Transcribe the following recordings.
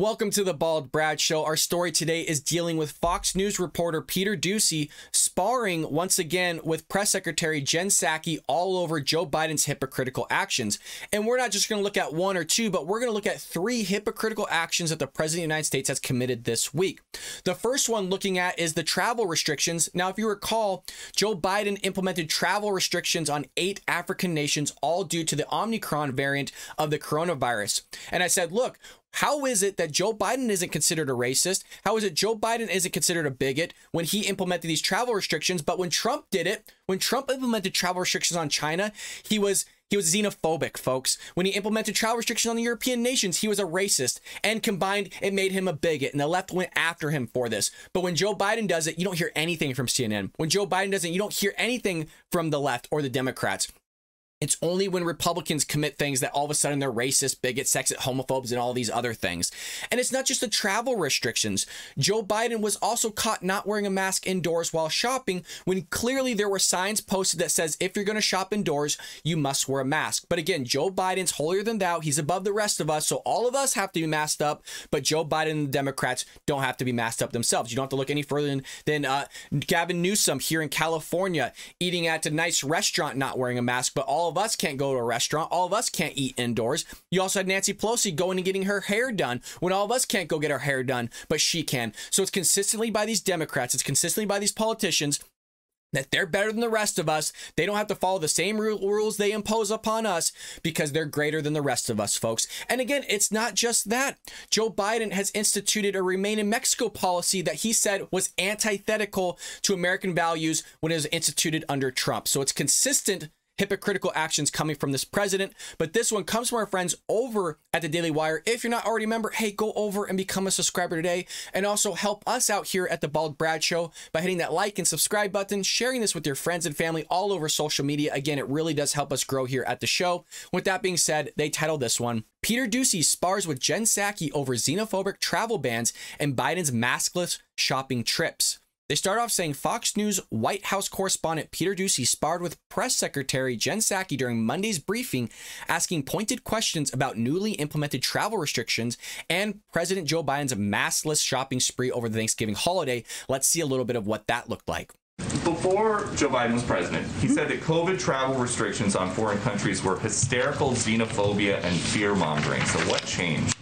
Welcome to the Bald Brad Show. Our story today is dealing with Fox News reporter Peter Doocy sparring once again with Press Secretary Jen Psaki all over Joe Biden's hypocritical actions. And we're not just going to look at one or two, but we're going to look at three hypocritical actions that the President of the United States has committed this week. The first one looking at is the travel restrictions. Now, if you recall, Joe Biden implemented travel restrictions on eight African nations, all due to the Omicron variant of the coronavirus. And I said, look, how is it that Joe Biden isn't considered a racist? How is it Joe Biden isn't considered a bigot when he implemented these travel restrictions? But when Trump did it, when Trump implemented travel restrictions on China, he was he was xenophobic, folks. When he implemented travel restrictions on the European nations, he was a racist. And combined, it made him a bigot. And the left went after him for this. But when Joe Biden does it, you don't hear anything from CNN. When Joe Biden does it, you don't hear anything from the left or the Democrats. It's only when Republicans commit things that all of a sudden they're racist, bigots, sexist, homophobes, and all these other things. And it's not just the travel restrictions. Joe Biden was also caught not wearing a mask indoors while shopping when clearly there were signs posted that says if you're going to shop indoors, you must wear a mask. But again, Joe Biden's holier than thou. He's above the rest of us. So all of us have to be masked up, but Joe Biden and the Democrats don't have to be masked up themselves. You don't have to look any further than, than uh, Gavin Newsom here in California eating at a nice restaurant not wearing a mask, but all of us can't go to a restaurant. All of us can't eat indoors. You also had Nancy Pelosi going and getting her hair done when all of us can't go get our hair done, but she can. So it's consistently by these Democrats, it's consistently by these politicians that they're better than the rest of us. They don't have to follow the same rules they impose upon us because they're greater than the rest of us, folks. And again, it's not just that. Joe Biden has instituted a remain in Mexico policy that he said was antithetical to American values when it was instituted under Trump. So it's consistent hypocritical actions coming from this president. But this one comes from our friends over at the Daily Wire. If you're not already a member, hey, go over and become a subscriber today. And also help us out here at the Bald Brad Show by hitting that like and subscribe button, sharing this with your friends and family all over social media. Again, it really does help us grow here at the show. With that being said, they titled this one Peter Doocy spars with Jen Psaki over xenophobic travel bans and Biden's maskless shopping trips. They start off saying Fox News White House correspondent Peter Doocy sparred with press secretary Jen Psaki during Monday's briefing, asking pointed questions about newly implemented travel restrictions and President Joe Biden's massless shopping spree over the Thanksgiving holiday. Let's see a little bit of what that looked like. Before Joe Biden was president, he said that COVID travel restrictions on foreign countries were hysterical xenophobia and fear mongering. So, what changed?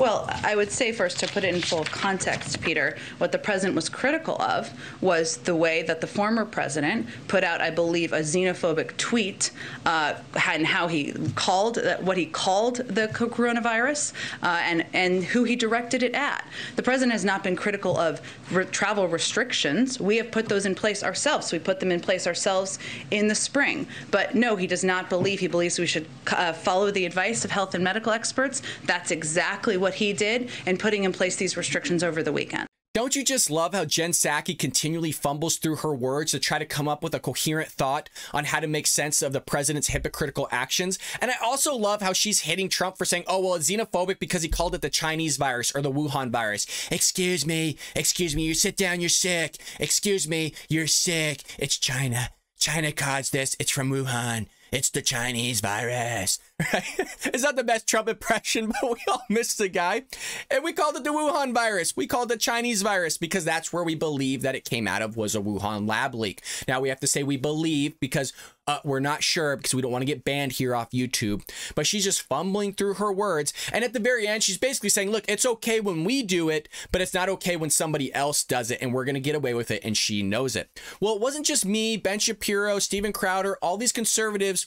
Well, I would say first to put it in full context, Peter, what the president was critical of was the way that the former president put out, I believe, a xenophobic tweet uh, and how he called what he called the coronavirus uh, and and who he directed it at. The president has not been critical of re travel restrictions. We have put those in place ourselves. We put them in place ourselves in the spring. But no, he does not believe. He believes we should uh, follow the advice of health and medical experts. That's exactly what he did in putting in place these restrictions over the weekend. Don't you just love how Jen Psaki continually fumbles through her words to try to come up with a coherent thought on how to make sense of the president's hypocritical actions? And I also love how she's hitting Trump for saying, oh, well, it's xenophobic because he called it the Chinese virus or the Wuhan virus. Excuse me, excuse me, you sit down, you're sick. Excuse me, you're sick. It's China. China caused this. It's from Wuhan. It's the Chinese virus. Right? it's not the best Trump impression, but we all missed the guy. And we called it the Wuhan virus. We called it the Chinese virus because that's where we believe that it came out of was a Wuhan lab leak. Now we have to say we believe because uh, we're not sure because we don't want to get banned here off YouTube. But she's just fumbling through her words. And at the very end, she's basically saying, look, it's okay when we do it, but it's not okay when somebody else does it. And we're going to get away with it. And she knows it. Well, it wasn't just me, Ben Shapiro, Steven Crowder, all these conservatives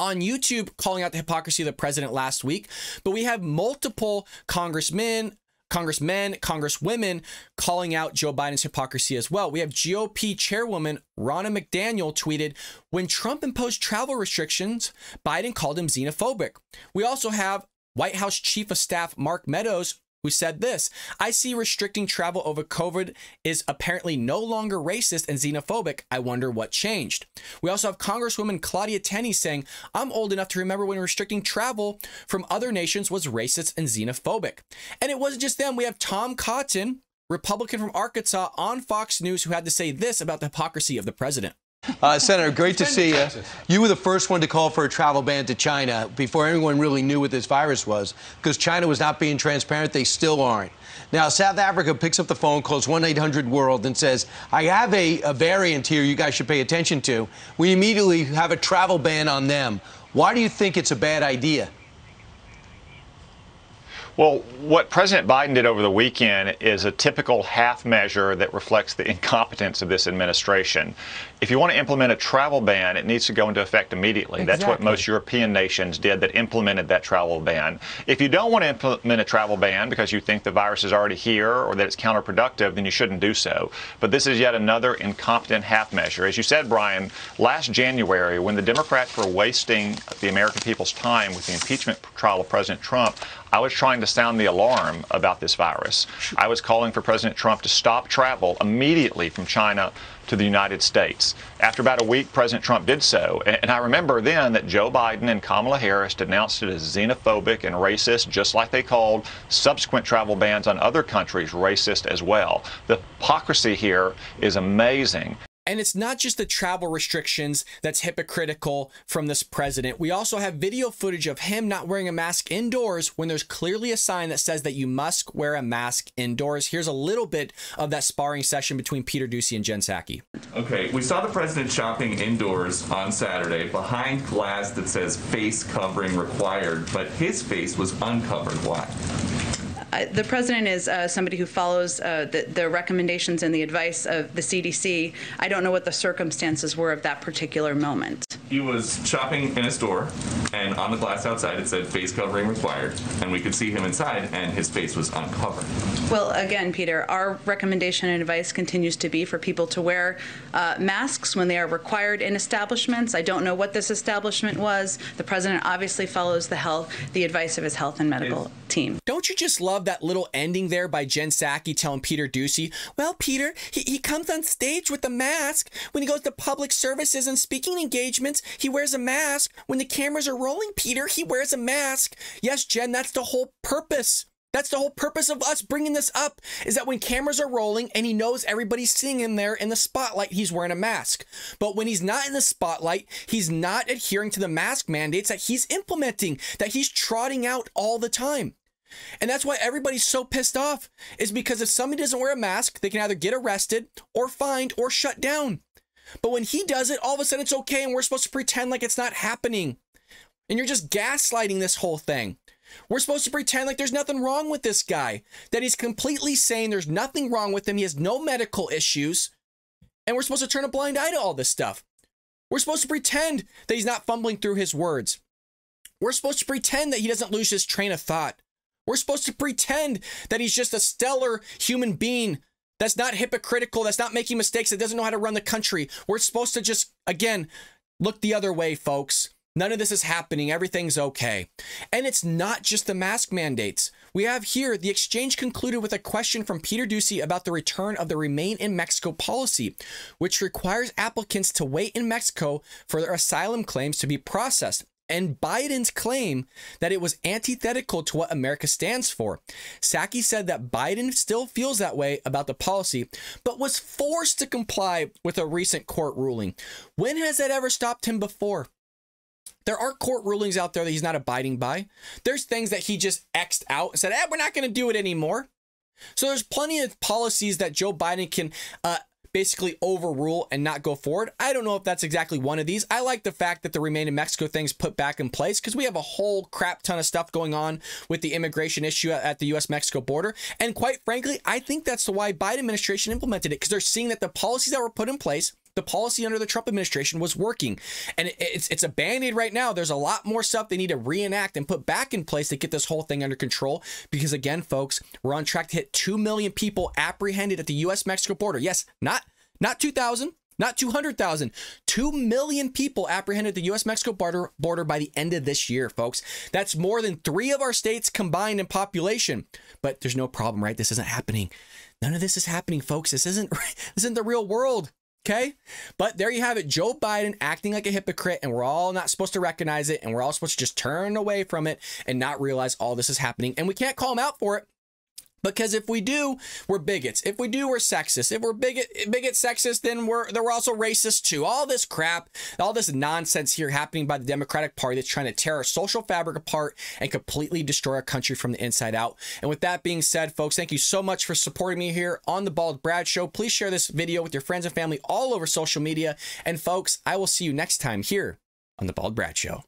on YouTube calling out the hypocrisy of the president last week, but we have multiple congressmen, congressmen, congresswomen calling out Joe Biden's hypocrisy as well. We have GOP chairwoman Ronna McDaniel tweeted, when Trump imposed travel restrictions, Biden called him xenophobic. We also have White House Chief of Staff Mark Meadows who said this I see restricting travel over COVID is apparently no longer racist and xenophobic. I wonder what changed. We also have Congresswoman Claudia Tenney saying, I'm old enough to remember when restricting travel from other nations was racist and xenophobic. And it wasn't just them. We have Tom Cotton, Republican from Arkansas, on Fox News, who had to say this about the hypocrisy of the president. Uh, Senator, great to see you. You were the first one to call for a travel ban to China before anyone really knew what this virus was, because China was not being transparent. They still aren't. Now, South Africa picks up the phone, calls 1 800 World, and says, I have a, a variant here you guys should pay attention to. We immediately have a travel ban on them. Why do you think it's a bad idea? Well, what President Biden did over the weekend is a typical half measure that reflects the incompetence of this administration. If you want to implement a travel ban, it needs to go into effect immediately. Exactly. That's what most European nations did that implemented that travel ban. If you don't want to implement a travel ban because you think the virus is already here or that it's counterproductive, then you shouldn't do so. But this is yet another incompetent half measure. As you said, Brian, last January, when the Democrats were wasting the American people's time with the impeachment trial of President Trump, I was trying to sound the alarm about this virus. I was calling for President Trump to stop travel immediately from China to the United States. After about a week, President Trump did so. And I remember then that Joe Biden and Kamala Harris denounced it as xenophobic and racist, just like they called subsequent travel bans on other countries racist as well. The hypocrisy here is amazing. And it's not just the travel restrictions that's hypocritical from this president. We also have video footage of him not wearing a mask indoors when there's clearly a sign that says that you must wear a mask indoors. Here's a little bit of that sparring session between Peter Doocy and Jen Psaki. Okay, we saw the president shopping indoors on Saturday behind glass that says face covering required, but his face was uncovered. Why? The president is uh, somebody who follows uh, the, the, recommendations and the advice of the CDC. I don't know what the circumstances were of that particular moment. He was shopping in a store, and on the glass outside it said face covering required, and we could see him inside, and his face was uncovered. Well, again, Peter, our recommendation and advice continues to be for people to wear uh, masks when they are required in establishments. I don't know what this establishment was. The president obviously follows the health, the advice of his health and medical team. Don't you just love that little ending there by Jen Psaki telling Peter Doocy, well, Peter, he, he comes on stage with a mask. When he goes to public services and speaking engagements, he wears a mask. When the cameras are rolling, Peter, he wears a mask. Yes, Jen, that's the whole purpose. That's the whole purpose of us bringing this up is that when cameras are rolling and he knows everybody's seeing him there in the spotlight, he's wearing a mask. But when he's not in the spotlight, he's not adhering to the mask mandates that he's implementing, that he's trotting out all the time. And that's why everybody's so pissed off, is because if somebody doesn't wear a mask, they can either get arrested or fined or shut down. But when he does it, all of a sudden it's okay and we're supposed to pretend like it's not happening. And you're just gaslighting this whole thing. We're supposed to pretend like there's nothing wrong with this guy, that he's completely sane, there's nothing wrong with him, he has no medical issues, and we're supposed to turn a blind eye to all this stuff. We're supposed to pretend that he's not fumbling through his words. We're supposed to pretend that he doesn't lose his train of thought. We're supposed to pretend that he's just a stellar human being that's not hypocritical, that's not making mistakes, that doesn't know how to run the country. We're supposed to just, again, look the other way, folks. None of this is happening. Everything's okay. And it's not just the mask mandates. We have here the exchange concluded with a question from Peter Doocy about the return of the Remain in Mexico policy, which requires applicants to wait in Mexico for their asylum claims to be processed and Biden's claim that it was antithetical to what America stands for. Psaki said that Biden still feels that way about the policy, but was forced to comply with a recent court ruling. When has that ever stopped him before? There are court rulings out there that he's not abiding by. There's things that he just X'd out and said, eh, we're not going to do it anymore. So there's plenty of policies that Joe Biden can uh, basically overrule and not go forward. I don't know if that's exactly one of these. I like the fact that the Remain in Mexico thing's put back in place because we have a whole crap ton of stuff going on with the immigration issue at the US Mexico border. And quite frankly, I think that's why Biden administration implemented it because they're seeing that the policies that were put in place the policy under the Trump administration was working. And it's it's a band-aid right now. There's a lot more stuff they need to reenact and put back in place to get this whole thing under control. Because again, folks, we're on track to hit 2 million people apprehended at the US Mexico border. Yes, not not 2,000, not 200,000, 2 million people apprehended at the US Mexico border, border by the end of this year, folks. That's more than three of our states combined in population. But there's no problem, right? This isn't happening. None of this is happening, folks. This isn't this isn't the real world. Okay. But there you have it. Joe Biden acting like a hypocrite, and we're all not supposed to recognize it, and we're all supposed to just turn away from it and not realize all this is happening. And we can't call him out for it Because if we do, we're bigots. If we do, we're sexist. If we're bigot, bigot sexist, then we're then we're also racist too. All this crap, all this nonsense here happening by the Democratic Party that's trying to tear our social fabric apart and completely destroy our country from the inside out. And with that being said, folks, thank you so much for supporting me here on the Bald Brad Show. Please share this video with your friends and family all over social media. And folks, I will see you next time here on the Bald Brad Show.